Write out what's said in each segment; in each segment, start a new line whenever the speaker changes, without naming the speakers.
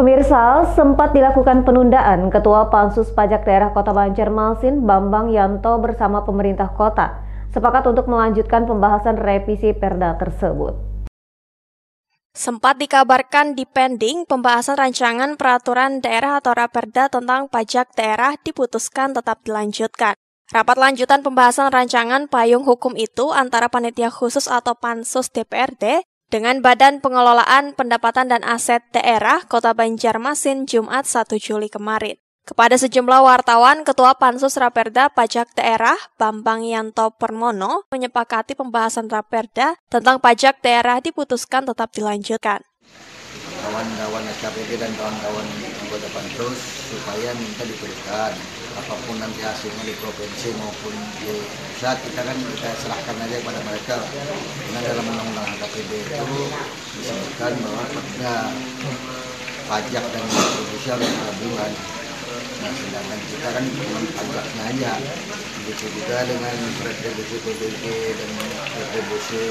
Pemirsa, sempat dilakukan penundaan Ketua Pansus Pajak Daerah Kota Banjarmasin Bambang Yanto bersama pemerintah kota sepakat untuk melanjutkan pembahasan revisi perda tersebut.
Sempat dikabarkan di pending pembahasan rancangan peraturan daerah atau raperda tentang pajak daerah diputuskan tetap dilanjutkan. Rapat lanjutan pembahasan rancangan payung hukum itu antara panitia khusus atau pansus DPRD dengan Badan Pengelolaan Pendapatan dan Aset Daerah Kota Banjarmasin Jumat 1 Juli kemarin. Kepada sejumlah wartawan, Ketua Pansus Raperda Pajak Daerah Bambang Yanto Permono menyepakati pembahasan Raperda tentang pajak daerah diputuskan tetap dilanjutkan.
Kawan-kawan SKPD dan kawan-kawan anggota Pansus supaya minta diteruskan apa pun nanti hasilnya di provinsi maupun di pusat kita kan kita serahkan aja kepada mereka karena dalam undang-undang HKPD itu disebutkan bahwa pada pajak dan kontribusi harus gabungan nah sedangkan kita kan cuma pajaknya aja. Begitu juga dengan retribusi PBB dan retribusi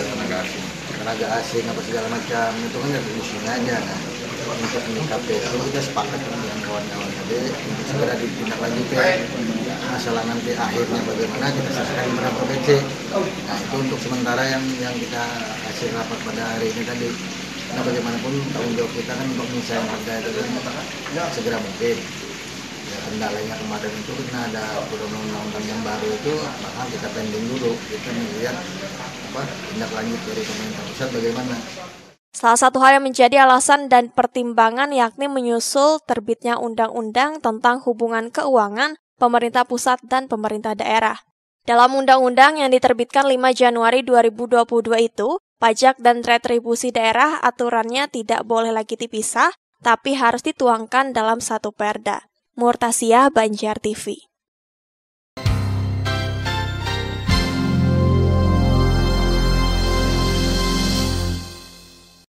tenaga asing. Tenaga asing apa segala macam. Itu kan retribusinya aja nah untuk menyikapi itu kita sepakat dengan kawan-kawan tadi untuk segera ditindaklanjuti masalah nanti akhirnya bagaimana kita selesaikan pada provinsi nah itu untuk sementara yang yang kita hasil rapat pada hari ini tadi. Nah bagaimanapun tanggung jawab kita kan untuk menyelesaikan harga itu kan segera mungkin. Ya, kendalanya kemarin itu karena ada undang-undang yang baru itu maka kita pending dulu. Kita melihat apa tindak lanjut dari pemerintah pusat bagaimana.
Salah satu hal yang menjadi alasan dan pertimbangan yakni menyusul terbitnya undang-undang tentang hubungan keuangan pemerintah pusat dan pemerintah daerah. Dalam undang-undang yang diterbitkan 5 Januari 2022 itu, pajak dan retribusi daerah aturannya tidak boleh lagi dipisah, tapi harus dituangkan dalam satu perda. Murtasia Banjar TV